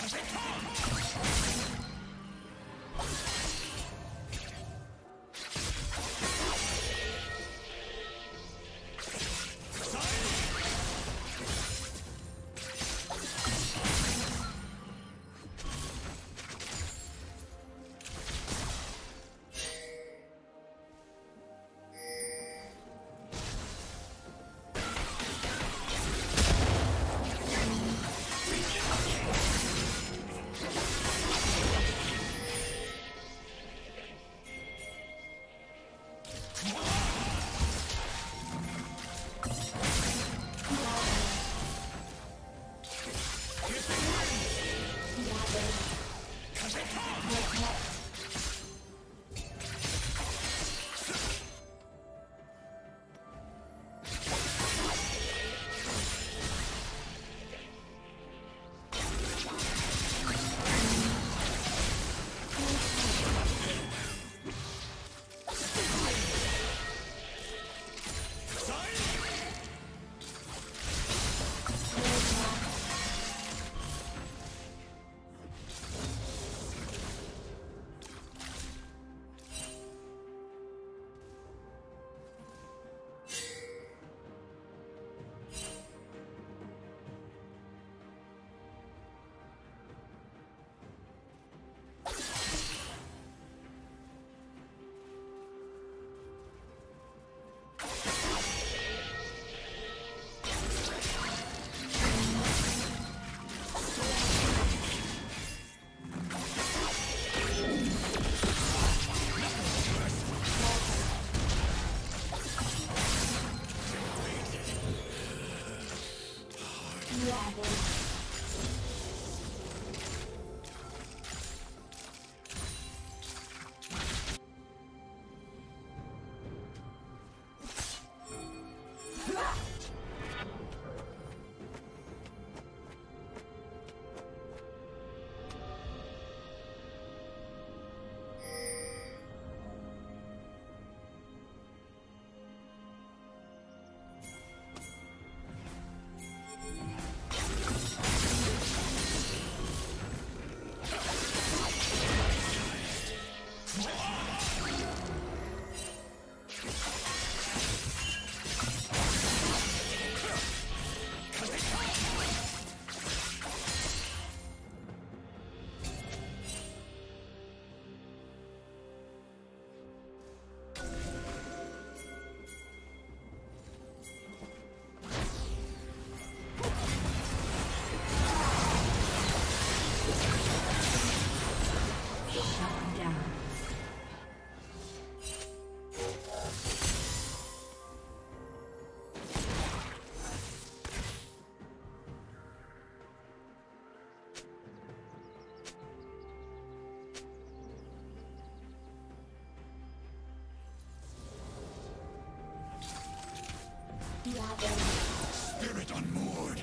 Cause it comes! Spirit unmoored.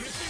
Hit me!